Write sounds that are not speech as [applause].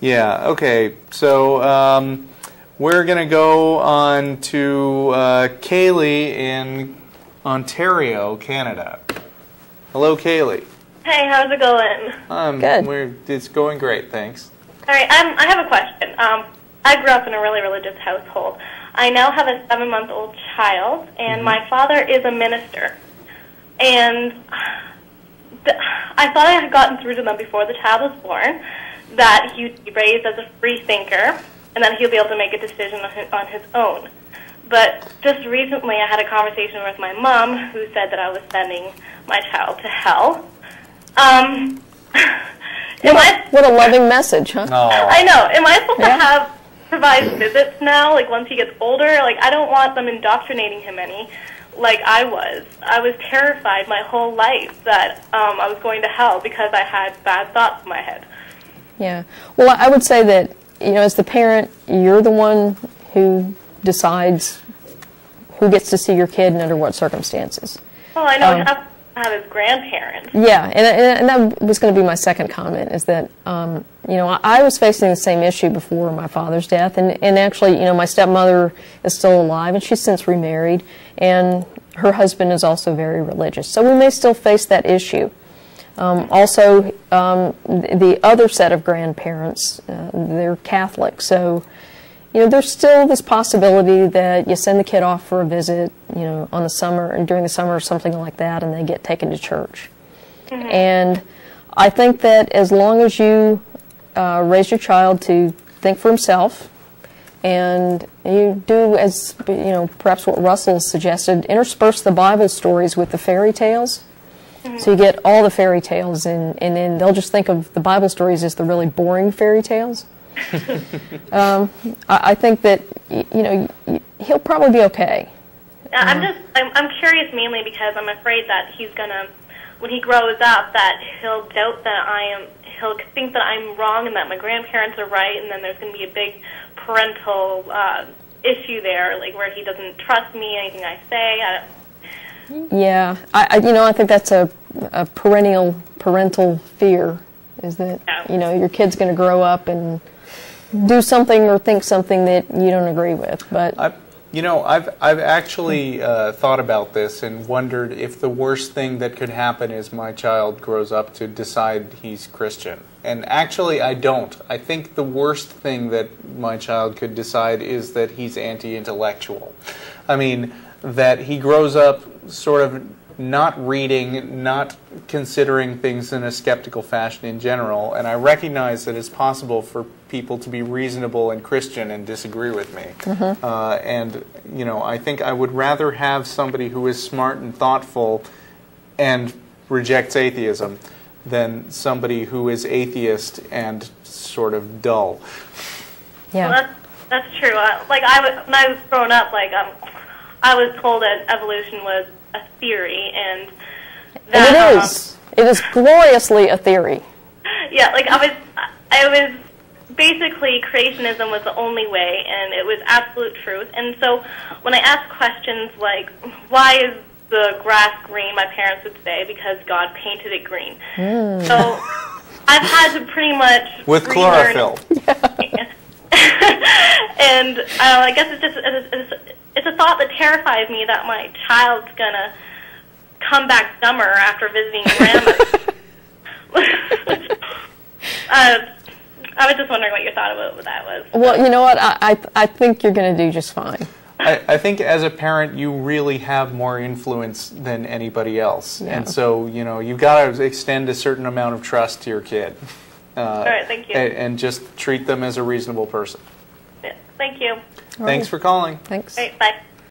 Yeah, okay. So um, we're going to go on to uh, Cailey in Ontario, Canada. Hello, Cailey. Hey, how's it going? Um, Good. We're, it's going great, thanks. All right, um, I have a question. Um, I grew up in a really religious household. I now have a seven-month-old child, and my father is a minister. And th- I thought I had gotten through to them before the child was born that he'd be raised as a free thinker, and that he'll be able to make a decision on his, on his own. But just recently, I had a conversation with my mom, who said that I was sending my child to hell. Um, [laughs] am I What a loving message, huh? Oh, I know. Am I supposed Yeah. to have provide visits now? Like once he gets older, like I don't want them indoctrinating him any, like I was. I was terrified my whole life that um, I was going to hell because I had bad thoughts in my head. Yeah. Well, I would say that, you know, as the parent, you're the one who decides who gets to see your kid and under what circumstances. Well, I know Um, have have his grandparents. Yeah, and, and, and that was going to be my second comment is that, um, you know, I, I was facing the same issue before my father's death. And, and actually, you know, my stepmother is still alive and she's since remarried. And her husband is also very religious. So we may still face that issue. Um, also, um, the other set of grandparents, uh, they're Catholic. So, you know, there's still this possibility that you send the kid off for a visit, you know, on the summer and during the summer or something like that, and they get taken to church. And I think that as long as you uh, raise your child to think for himself, and you do as you know, perhaps what Russell suggested, intersperse the Bible stories with the fairy tales. So you get all the fairy tales, and, and then they'll just think of the Bible stories as the really boring fairy tales. [laughs] um, I, I think that y- you know y- he'll probably be okay. Uh, I'm just I'm, I'm curious mainly because I'm afraid that he's gonna when he grows up that he'll doubt that I am he'll think that I'm wrong and that my grandparents are right and then there's gonna be a big parental uh, issue there like where he doesn't trust me anything I say. I, Yeah, I, I you know I think that's a, a perennial parental fear is that you know your kid's going to grow up and do something or think something that you don't agree with. But I, you know, I've I've actually uh, thought about this and wondered if the worst thing that could happen is my child grows up to decide he's Christian. And actually, I don't. I think the worst thing that my child could decide is that he's anti-intellectual. I mean, that he grows up sort of not reading, not considering things in a skeptical fashion in general, and I recognize that it's possible for people to be reasonable and Christian and disagree with me. Uh, and, you know, I think I would rather have somebody who is smart and thoughtful and rejects atheism than somebody who is atheist and sort of dull. yeah, Well, that's that's true. Uh, like I was when I was growing up, like um, I was told that evolution was a theory, and that and it um, is. It is gloriously a theory. yeah, like I was, I was basically creationism was the only way, and it was absolute truth. And so when I asked questions like, "Why is the grass green?" My parents would say, "Because God painted it green." So I've had to pretty much With relearn- chlorophyll. [laughs] and uh, I guess it's just it's, it's, it's a thought that terrifies me that my child's gonna come back dumber after visiting [laughs] grandma. [laughs] uh, I was just wondering what your thought about what that was. Well, you know what? I I, I think you're going to do just fine. I, I think as a parent, you really have more influence than anybody else. Yeah. And so, you know, you've got to extend a certain amount of trust to your kid. Uh, All right, thank you. And, and just treat them as a reasonable person. Yeah, thank you. Thanks for calling. Thanks. All right, bye.